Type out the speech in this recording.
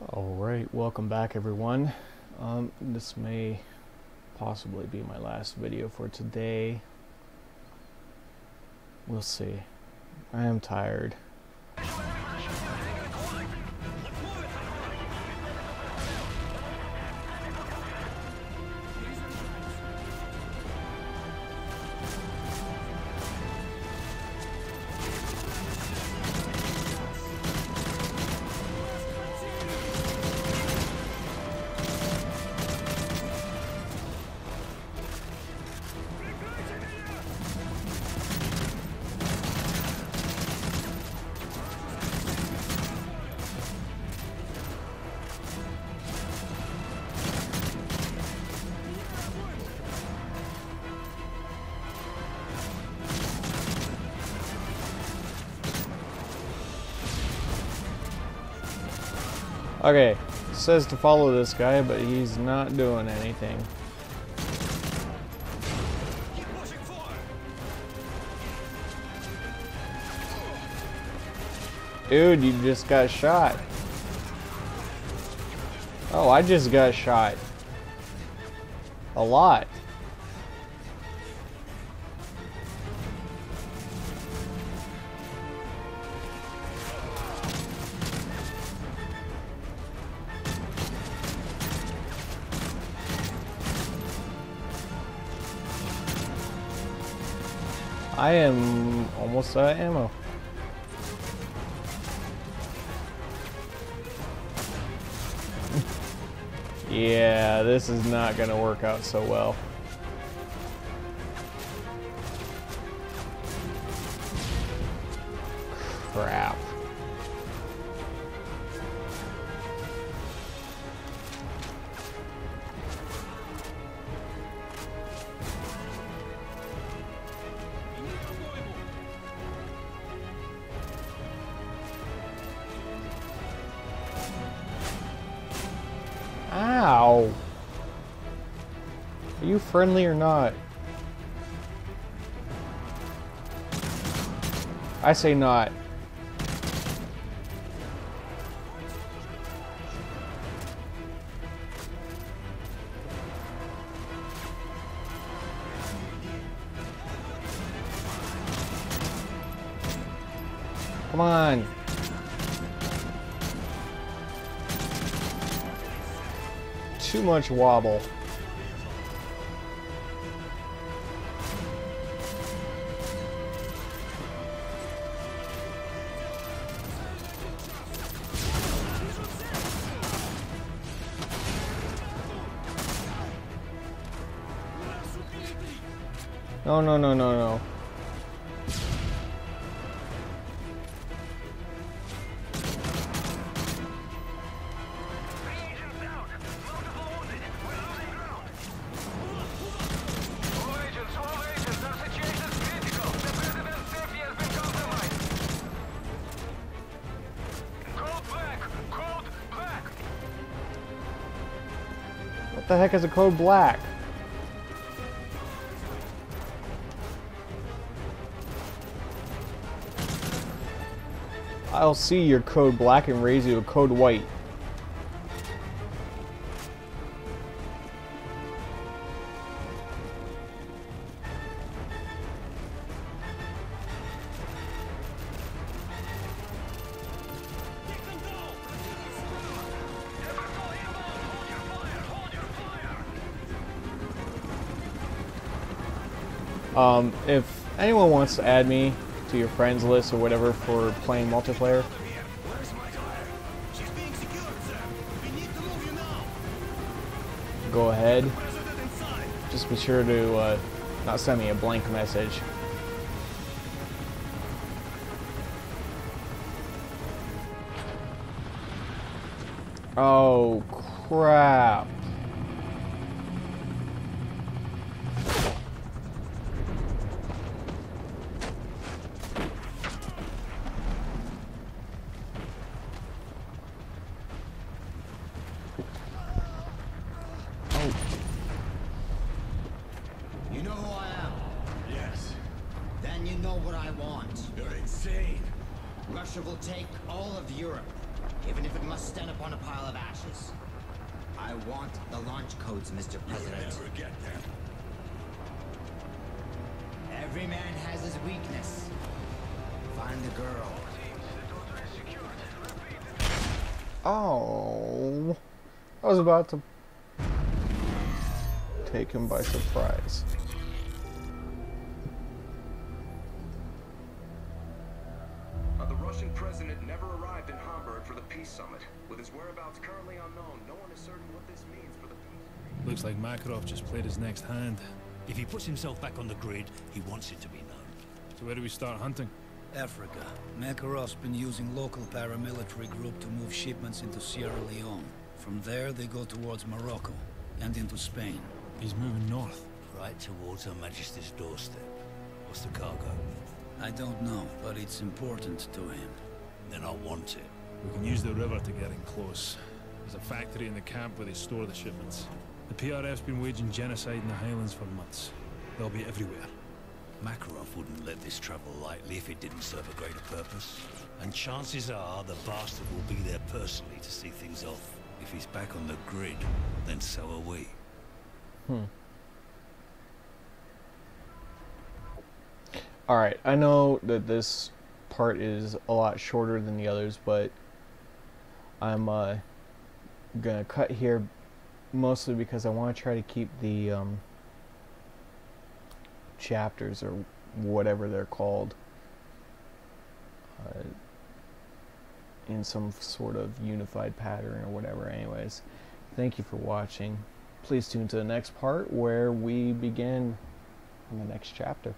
Alright, welcome back everyone. Um, this may possibly be my last video for today. We'll see. I am tired. Okay, says to follow this guy, but he's not doing anything. Dude, you just got shot. Oh, I just got shot. A lot. I am almost out of ammo. yeah, this is not going to work out so well. Crap. Ow! Are you friendly or not? I say not. Come on. Too much wobble. No, no, no, no, no. The heck is a code black? I'll see your code black and raise you a code white. Um, if anyone wants to add me to your friends list or whatever for playing multiplayer, go ahead. Just be sure to uh, not send me a blank message. Oh, crap. You know who I am? Yes, Then you know what I want. you're insane. Russia will take all of Europe. even if it must stand upon a pile of ashes. I want the launch codes, Mr. President. You'll Never get them. Every man has his weakness. Find the girl. Oh, I was about to take him by surprise. President never arrived in Hamburg for the peace summit. With his whereabouts currently unknown, no one is certain what this means for the peace. Looks like Makarov just played his next hand. If he puts himself back on the grid, he wants it to be known. So where do we start hunting? Africa. Makarov's been using local paramilitary group to move shipments into Sierra Leone. From there, they go towards Morocco and into Spain. He's moving north. Right towards Her Majesty's doorstep. What's the cargo? I don't know, but it's important to him. Then I want it. We can use the river to get in close. There's a factory in the camp where they store the shipments. The PRF's been waging genocide in the Highlands for months. They'll be everywhere. Makarov wouldn't let this travel lightly if it didn't serve a greater purpose. And chances are the bastard will be there personally to see things off. If he's back on the grid, then so are we. Hmm. Alright, I know that this part is a lot shorter than the others, but I'm uh, gonna cut here mostly because I want to try to keep the um, chapters or whatever they're called uh, in some sort of unified pattern or whatever. Anyways, thank you for watching. Please tune to the next part where we begin in the next chapter.